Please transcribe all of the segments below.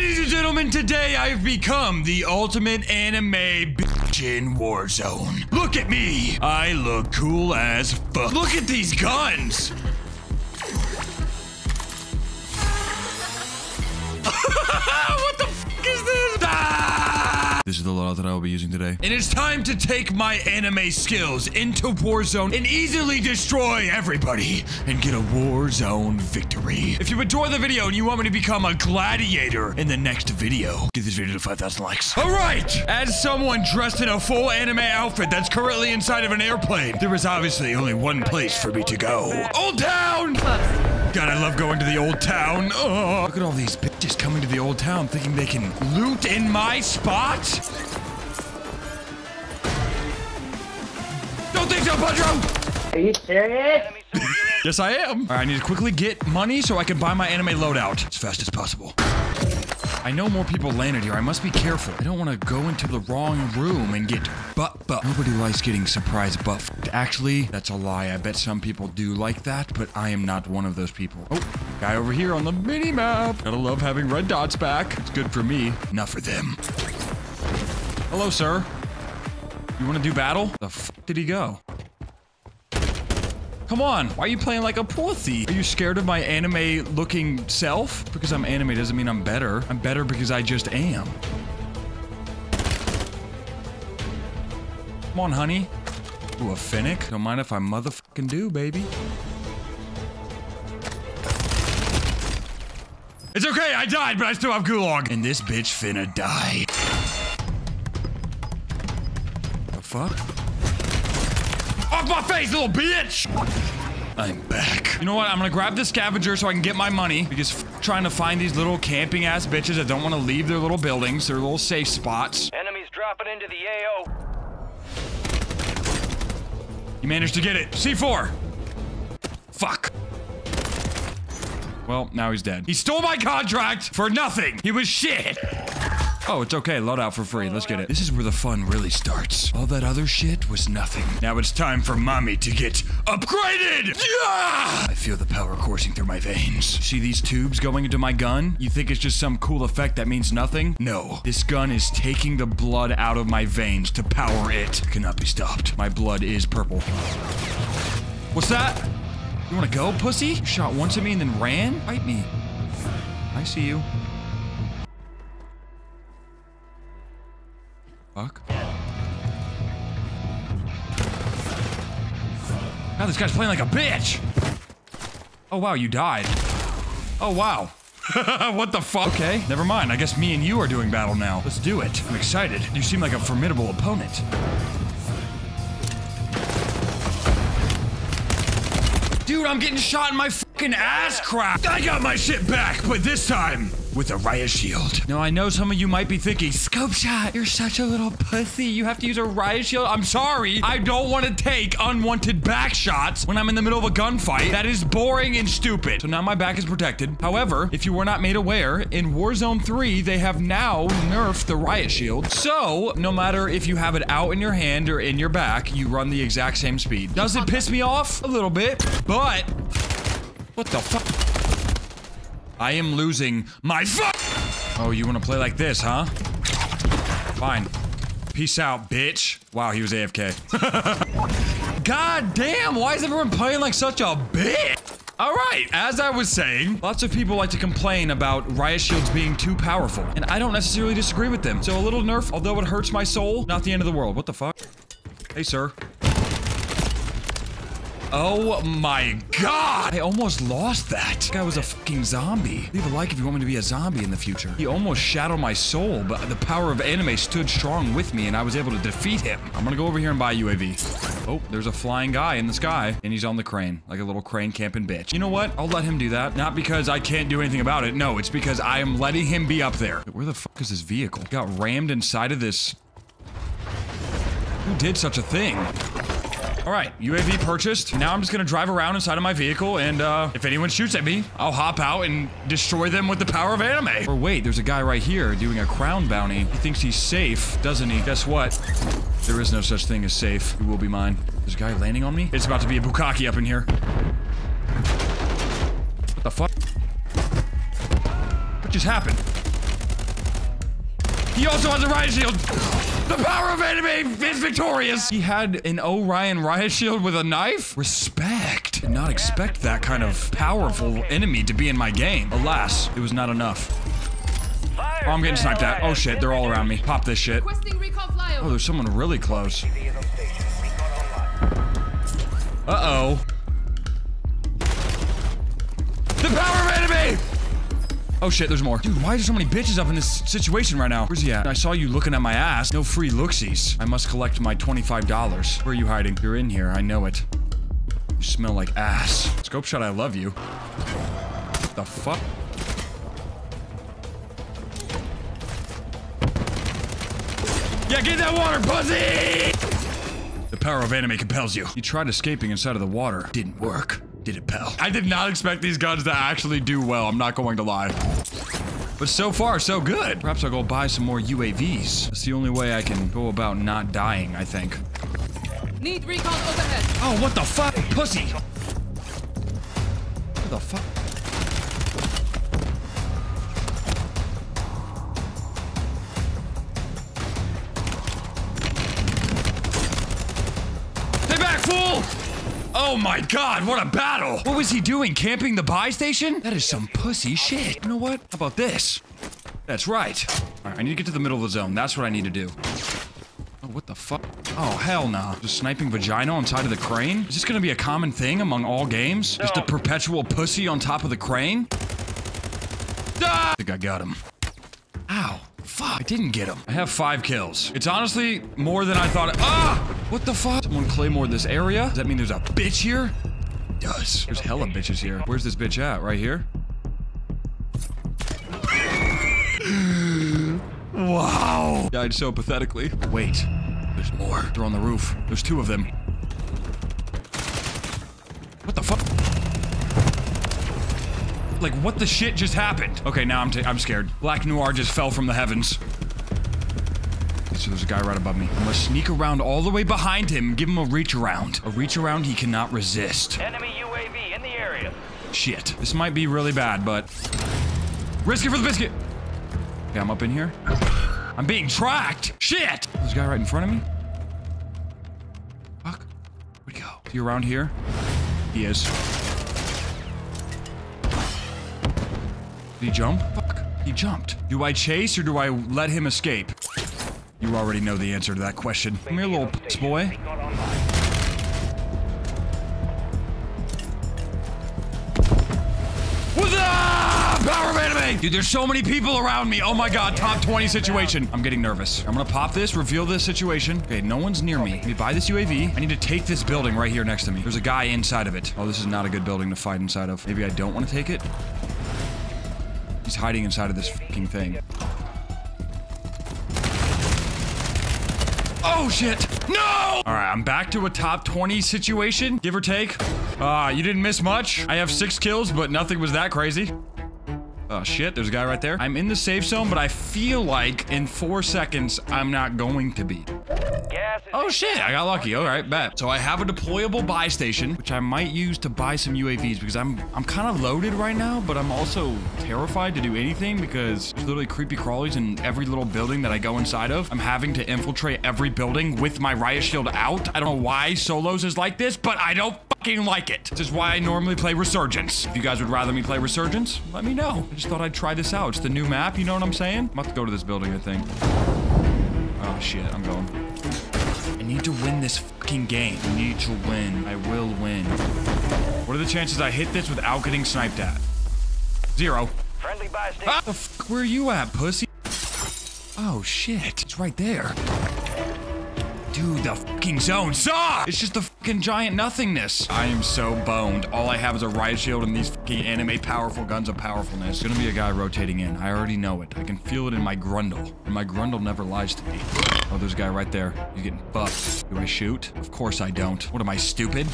Ladies and gentlemen, today I've become the ultimate anime bitch in Warzone. Look at me. I look cool as fuck. Look at these guns. This is the loadout that I will be using today. And it's time to take my anime skills into Warzone and easily destroy everybody and get a Warzone victory. If you enjoy the video and you want me to become a gladiator in the next video, give this video to 5,000 likes. All right, as someone dressed in a full anime outfit that's currently inside of an airplane, there is obviously only one place for me to go. Old Town! God, I love going to the old town. Oh, look at all these bitches coming to the old town thinking they can loot in my spot. Don't think so, Pedro! Are you serious? Yes, I am. Right, I need to quickly get money so I can buy my anime loadout as fast as possible. I know more people landed here. I must be careful. I don't want to go into the wrong room and get butt butt. Nobody likes getting surprise butt. Actually, that's a lie. I bet some people do like that, but I am not one of those people. Oh, guy over here on the mini map. Gotta love having red dots back. It's good for me, not for them. Hello, sir. You want to do battle? The f did he go? Come on, why are you playing like a pussy? Are you scared of my anime looking self? Because I'm anime doesn't mean I'm better. I'm better because I just am. Come on, honey. Ooh, a Finnick? Don't mind if I motherfucking do, baby. It's okay, I died, but I still have gulag. And this bitch finna die. The fuck? My face, little bitch! I'm back. You know what? I'm gonna grab the scavenger so I can get my money because f- trying to find these little camping ass bitches that don't want to leave their little buildings, their little safe spots. Enemies dropping into the AO. You managed to get it. C4. Fuck. Well, now he's dead. He stole my contract for nothing. He was shit. Oh, it's okay. Loadout for free. Let's get it. This is where the fun really starts. All that other shit was nothing. Now it's time for mommy to get upgraded. Yeah! I feel the power coursing through my veins. See these tubes going into my gun? You think it's just some cool effect that means nothing? No. This gun is taking the blood out of my veins to power it. Cannot be stopped. My blood is purple. What's that? You wanna go, pussy? Shot once at me and then ran? Fight me. I see you. Fuck. Now this guy's playing like a bitch. Oh wow, you died. Oh wow. what the fuck? Okay, never mind. I guess me and you are doing battle now. Let's do it. I'm excited. You seem like a formidable opponent. Dude, I'm getting shot in my fucking ass crack. I got my shit back, but this time with a riot shield. Now, I know some of you might be thinking, ScopeShot, you're such a little pussy. You have to use a riot shield. I'm sorry. I don't want to take unwanted back shots when I'm in the middle of a gunfight. That is boring and stupid. So now my back is protected. However, if you were not made aware, in Warzone 3, they have now nerfed the riot shield. So, no matter if you have it out in your hand or in your back, you run the exact same speed. Does it piss me off? A little bit, but what the fuck? I am losing my fuck. Oh, you want to play like this, huh? Fine. Peace out, bitch. Wow, he was AFK. God damn, why is everyone playing like such a bitch? All right, as I was saying, lots of people like to complain about riot shields being too powerful, and I don't necessarily disagree with them. So a little nerf, although it hurts my soul, not the end of the world. What the fuck? Hey, sir. Oh my god! I almost lost that. Guy was a fucking zombie. Leave a like if you want me to be a zombie in the future. He almost shadowed my soul, but the power of anime stood strong with me and I was able to defeat him. I'm gonna go over here and buy UAV. Oh, there's a flying guy in the sky and he's on the crane, like a little crane camping bitch. You know what? I'll let him do that. Not because I can't do anything about it. No, it's because I am letting him be up there. Where the fuck is this vehicle? Got rammed inside of this. Who did such a thing? All right, UAV purchased. Now I'm just gonna drive around inside of my vehicle, and uh, if anyone shoots at me, I'll hop out and destroy them with the power of anime. Or wait, there's a guy right here doing a crown bounty. He thinks he's safe, doesn't he? Guess what? There is no such thing as safe. He will be mine. There's a guy landing on me. It's about to be a bukkake up in here. What the fuck? What just happened? He also has a riot shield. The power of anime is victorious. He had an Orion riot shield with a knife? Respect. Did not expect that kind of powerful enemy to be in my game. Alas, it was not enough. Oh, I'm getting sniped at. Oh shit, they're all around me. Pop this shit. Requesting recon flyover. Oh, there's someone really close. Vehicle station. Recon online. Uh-oh. Oh shit, there's more. Dude, why are there so many bitches up in this situation right now? Where's he at? I saw you looking at my ass. No free looksies. I must collect my $25. Where are you hiding? You're in here, I know it. You smell like ass. ScopeShot, I love you. The fuck? Yeah, get that water, pussy! The power of anime compels you. You tried escaping inside of the water. Didn't work. Did it, pal? I did not expect these guns to actually do well. I'm not going to lie. But so far, so good. Perhaps I'll go buy some more UAVs. That's the only way I can go about not dying, I think. Need recon overhead. Oh, what the fuck? Pussy! What the fuck? Oh my god, what a battle! What was he doing? Camping the buy station? That is some pussy shit. You know what? How about this? That's right. Alright, I need to get to the middle of the zone. That's what I need to do. Oh, what the fuck? Oh, hell nah. Just sniping vagina on side of the crane? Is this gonna be a common thing among all games? Just a perpetual pussy on top of the crane? Ah! I think I got him. Fuck, I didn't get him. I have five kills. It's honestly more than I thought. Ah! What the fuck? Someone claymore this area? Does that mean there's a bitch here? It does. There's hella bitches here. Where's this bitch at? Right here? Wow. Died so pathetically. Wait. There's more. They're on the roof. There's two of them. What the fuck? Like, what the shit just happened? Okay, now I'm, t I'm scared. Black Noir just fell from the heavens. So there's a guy right above me. I'm gonna sneak around all the way behind him and give him a reach around. A reach around he cannot resist. Enemy UAV in the area. Shit. This might be really bad, but... Risk it for the biscuit! Okay, I'm up in here. I'm being tracked! Shit! There's a guy right in front of me. Fuck. Where'd he go? Is he around here? He is. Did he jump? Fuck. He jumped. Do I chase or do I let him escape? You already know the answer to that question. Come here, little station. boy. Power of anime! Dude, there's so many people around me. Oh my god, top 20 situation. I'm getting nervous. I'm gonna pop this, reveal this situation. Okay, no one's near me. Let me buy this UAV. I need to take this building right here next to me. There's a guy inside of it. Oh, this is not a good building to fight inside of. Maybe I don't want to take it. He's hiding inside of this fucking thing. Oh shit! No! Alright, I'm back to a top 20 situation, give or take. Ah, you didn't miss much. I have six kills, but nothing was that crazy. Oh shit, there's a guy right there. I'm in the safe zone, but I feel like in four seconds, I'm not going to be. Oh shit, I got lucky. All right, bet. So I have a deployable buy station, which I might use to buy some UAVs because I'm I'm kind of loaded right now, but I'm also terrified to do anything because there's literally creepy crawlies in every little building that I go inside of. I'm having to infiltrate every building with my riot shield out. I don't know why solos is like this, but I don't fucking like it. This is why I normally play Resurgence. If you guys would rather me play Resurgence, let me know. I just thought I'd try this out. It's the new map, you know what I'm saying? I'm about to go to this building, I think. Oh shit, I'm going. I need to win this fucking game. I need to win. I will win. What are the chances I hit this without getting sniped at? Zero. friendly buy station. Ah, the fuck, where are you at, pussy? Oh shit, it's right there. Dude, the fucking zone sucks! It's just the fucking giant nothingness. I am so boned. All I have is a riot shield and these fucking anime powerful guns of powerfulness. There's gonna be a guy rotating in. I already know it. I can feel it in my grundle. And my grundle never lies to me. Oh, there's a guy right there. He's getting buffed. Do I shoot? Of course I don't. What am I, stupid?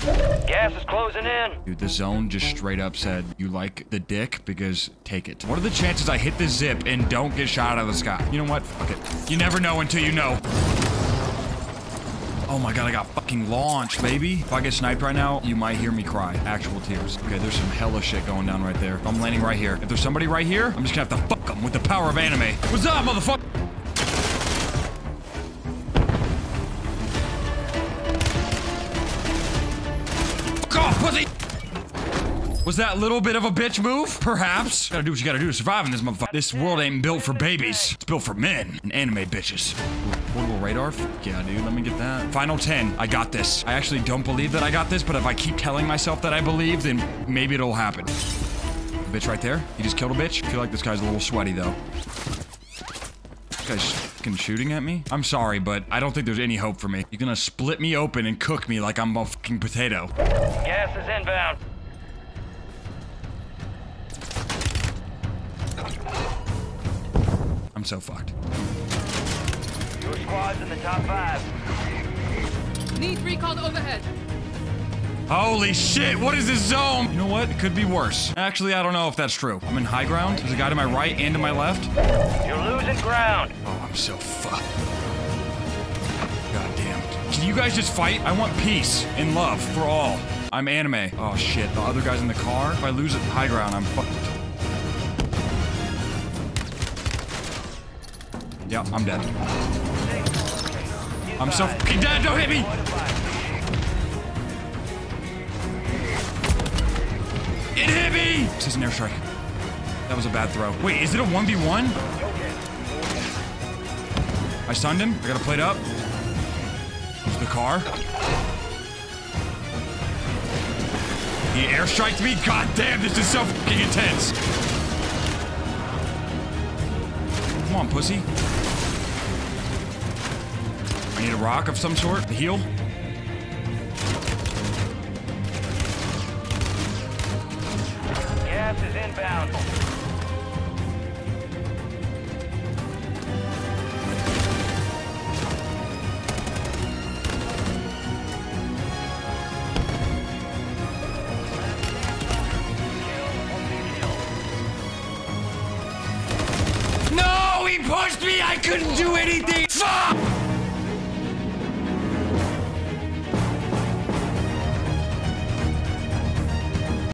Gas is closing in. Dude, the zone just straight up said, you like the dick? Because take it. What are the chances I hit the zip and don't get shot out of the sky? You know what? Fuck it. You never know until you know. Oh my god, I got fucking launched, baby. If I get sniped right now, you might hear me cry. Actual tears. Okay, there's some hella shit going down right there. I'm landing right here. If there's somebody right here, I'm just gonna have to fuck them with the power of anime. What's up, motherfucker? Fuck off, pussy! Was that little bit of a bitch move? Perhaps. Gotta do what you gotta do to survive in this motherfucker. This world ain't built for babies. It's built for men and anime bitches portable radar? Fuck yeah, dude. Let me get that. Final 10. I got this. I actually don't believe that I got this, but if I keep telling myself that I believe, then maybe it'll happen. The bitch right there. He just killed a bitch. I feel like this guy's a little sweaty, though. This guy's fucking shooting at me? I'm sorry, but I don't think there's any hope for me. You're gonna split me open and cook me like I'm a fucking potato. Gas is inbound. I'm so fucked. Your squad's in the top five. Need recon overhead. Holy shit, what is this zone? You know what? It could be worse. Actually, I don't know if that's true. I'm in high ground. There's a guy to my right and to my left. You're losing ground. Oh, I'm so fucked. God damn. it. Can you guys just fight? I want peace and love for all. I'm anime. Oh shit, the other guy's in the car. If I lose at high ground, I'm fucked. Yeah, I'm dead. I'm so fucking dead. Don't hit me. It hit me. This is an airstrike. That was a bad throw. Wait, is it a 1v1? I stunned him. I gotta plate up. The car. He airstriked me? God damn, this is so fucking intense. Come on, pussy. I need a rock of some sort to heal. Gas is inbound. No, he pushed me. I couldn't do anything.